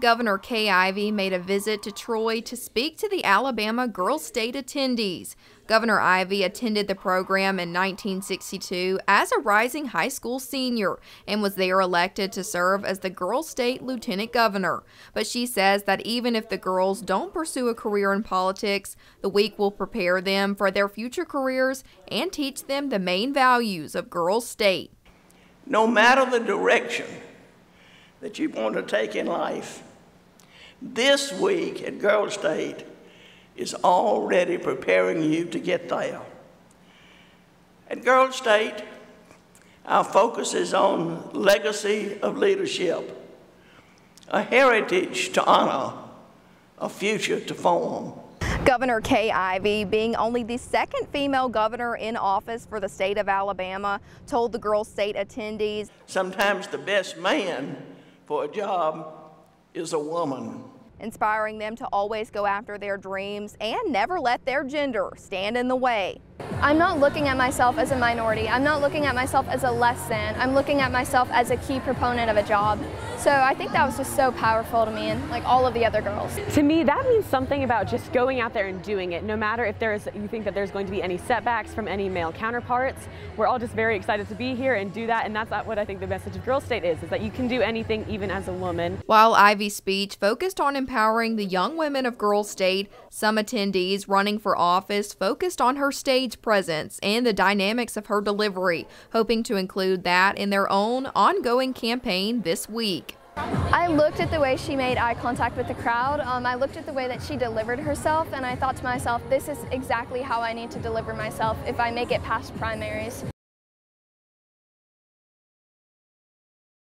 Governor Kay Ivey made a visit to Troy to speak to the Alabama Girl State attendees. Governor Ivey attended the program in 1962 as a rising high school senior and was there elected to serve as the Girl State Lieutenant Governor. But she says that even if the girls don't pursue a career in politics, the week will prepare them for their future careers and teach them the main values of Girl State. No matter the direction that you want to take in life, this week at Girl State is already preparing you to get there. At Girl State, our focus is on legacy of leadership, a heritage to honor, a future to form. Governor Kay Ivey, being only the second female governor in office for the state of Alabama, told the Girl State attendees Sometimes the best man for a job is a woman inspiring them to always go after their dreams and never let their gender stand in the way. I'm not looking at myself as a minority. I'm not looking at myself as a less than. I'm looking at myself as a key proponent of a job. So I think that was just so powerful to me and like all of the other girls. To me, that means something about just going out there and doing it. No matter if there's you think that there's going to be any setbacks from any male counterparts, we're all just very excited to be here and do that. And that's what I think the message of Girl State is, is that you can do anything even as a woman. While Ivey's speech focused on empowering the young women of Girl State, some attendees running for office focused on her stage presence and the dynamics of her delivery, hoping to include that in their own ongoing campaign this week. I looked at the way she made eye contact with the crowd. Um, I looked at the way that she delivered herself, and I thought to myself, this is exactly how I need to deliver myself if I make it past primaries.